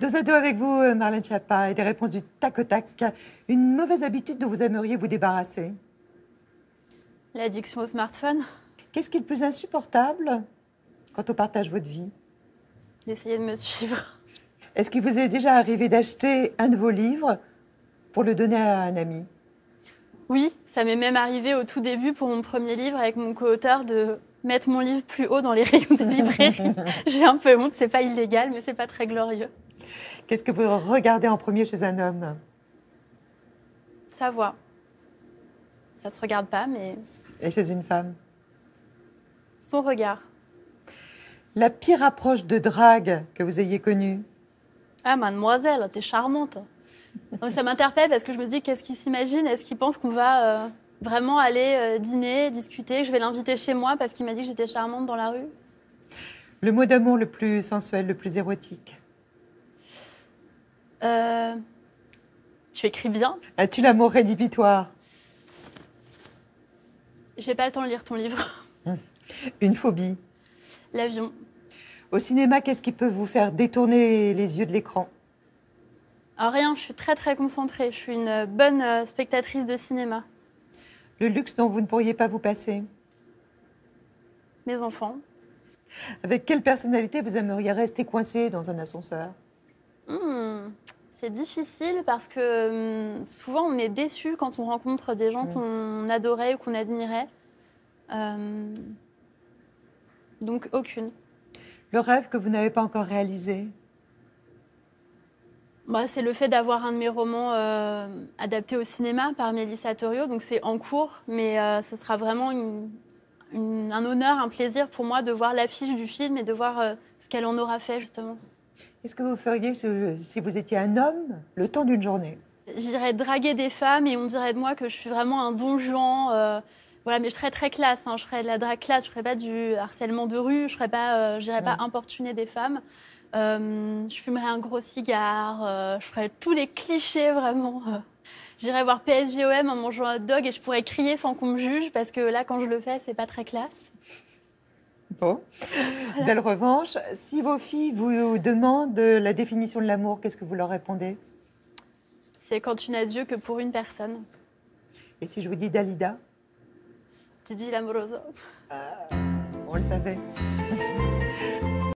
Deux à deux avec vous, euh, Marlène Schiappa, et des réponses du tac au tac. Une mauvaise habitude dont vous aimeriez vous débarrasser? L'addiction au smartphone, Qu'est-ce qui est le plus insupportable quand on partage votre vie? D'essayer de me suivre. Est-ce qu'il vous est déjà arrivé d'acheter un de vos livres pour le donner à un ami? Oui, ça m'est même arrivé au tout début pour mon premier livre avec mon co-auteur de mettre mon livre plus haut dans les rayons des librairies. J'ai un peu honte, c'est pas illégal, mais c'est pas très glorieux. Qu'est-ce que vous regardez en premier chez un homme? Sa voix. Ça se regarde pas, mais et chez une femme? son regard. La pire approche de drague que vous ayez connue? Ah, mademoiselle, t'es charmante. Donc, ça m'interpelle parce que je me dis, qu'est-ce qu'il s'imagine? Est-ce qu'il pense qu'on va euh, vraiment aller euh, dîner, discuter, je vais l'inviter chez moi parce qu'il m'a dit que j'étais charmante dans la rue. Le mot d'amour le plus sensuel, le plus érotique Euh, Tu écris bien As-tu l'amour rédhibitoire J'ai pas le temps de lire ton livre. Une phobie L'avion. Au cinéma, qu'est-ce qui peut vous faire détourner les yeux de l'écran? Alors rien, je suis très très concentrée. Je suis une bonne euh, spectatrice de cinéma. Le luxe dont vous ne pourriez pas vous passer? Mes enfants. Avec quelle personnalité vous aimeriez rester coincé dans un ascenseur? C'est difficile parce que hum, souvent on est déçu quand on rencontre des gens Mm. qu'on adorait ou qu'on admirait. Euh, donc aucune. Le rêve que vous n'avez pas encore réalisé? Moi, c'est le fait d'avoir un de mes romans euh, adapté au cinéma par Mélissa Torio, donc c'est en cours, mais euh, ce sera vraiment une- une- un honneur, un plaisir pour moi de voir l'affiche du film et de voir euh, ce qu'elle en aura fait justement. Qu'est-ce que vous feriez si, vous étiez un homme le temps d'une journée? J'irais draguer des femmes et on dirait de moi que je suis vraiment un don Juan. euh, voilà, mais je serais très classe. hein, je ferais de la drague classe. Je ferais pas du harcèlement de rue. Je ferais pas, euh, j'irais pas importuner des femmes. Euh, je fumerais un gros cigare. euh, je ferais tous les clichés vraiment. J'irais voir PSGOM en mangeant un hot dog et je pourrais crier sans qu'on me juge parce que là, quand je le fais, c'est pas très classe. Bon. Belle revanche. Si vos filles vous demandent la définition de l'amour, qu'est-ce que vous leur répondez? C'est quand tu n'as Dieu que pour une personne. Et si je vous dis Dalida? Didi l'amoroso. On le savait.